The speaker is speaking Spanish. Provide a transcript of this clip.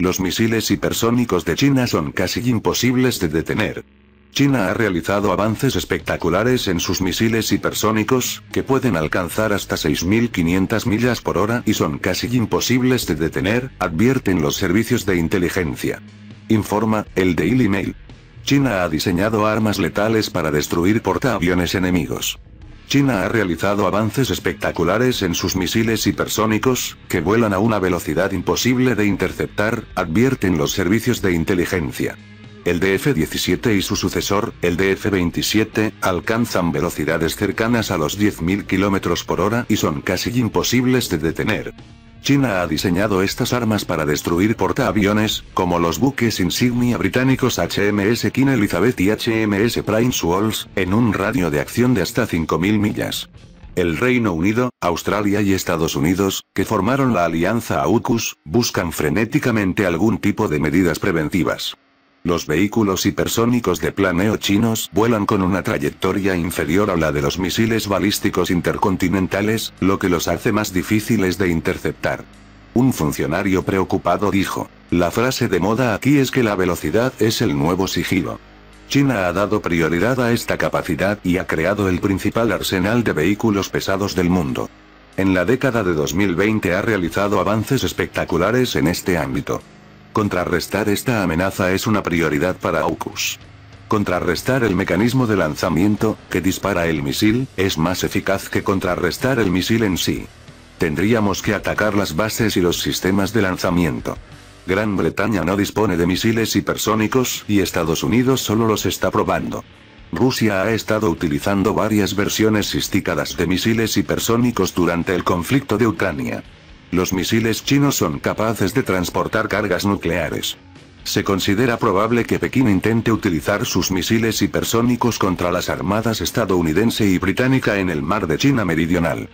Los misiles hipersónicos de China son casi imposibles de detener. China ha realizado avances espectaculares en sus misiles hipersónicos, que pueden alcanzar hasta 6.500 millas por hora y son casi imposibles de detener, advierten los servicios de inteligencia. Informa, el Daily Mail. China ha diseñado armas letales para destruir portaaviones enemigos. China ha realizado avances espectaculares en sus misiles hipersónicos, que vuelan a una velocidad imposible de interceptar, advierten los servicios de inteligencia. El DF-17 y su sucesor, el DF-27, alcanzan velocidades cercanas a los 10.000 km por hora y son casi imposibles de detener. China ha diseñado estas armas para destruir portaaviones, como los buques insignia británicos HMS Queen Elizabeth y HMS Prince Walls, en un radio de acción de hasta 5.000 millas. El Reino Unido, Australia y Estados Unidos, que formaron la alianza AUKUS, buscan frenéticamente algún tipo de medidas preventivas. Los vehículos hipersónicos de planeo chinos vuelan con una trayectoria inferior a la de los misiles balísticos intercontinentales, lo que los hace más difíciles de interceptar. Un funcionario preocupado dijo, la frase de moda aquí es que la velocidad es el nuevo sigilo. China ha dado prioridad a esta capacidad y ha creado el principal arsenal de vehículos pesados del mundo. En la década de 2020 ha realizado avances espectaculares en este ámbito. Contrarrestar esta amenaza es una prioridad para AUKUS. Contrarrestar el mecanismo de lanzamiento, que dispara el misil, es más eficaz que contrarrestar el misil en sí. Tendríamos que atacar las bases y los sistemas de lanzamiento. Gran Bretaña no dispone de misiles hipersónicos y Estados Unidos solo los está probando. Rusia ha estado utilizando varias versiones sofisticadas de misiles hipersónicos durante el conflicto de Ucrania. Los misiles chinos son capaces de transportar cargas nucleares. Se considera probable que Pekín intente utilizar sus misiles hipersónicos contra las armadas estadounidense y británica en el mar de China Meridional.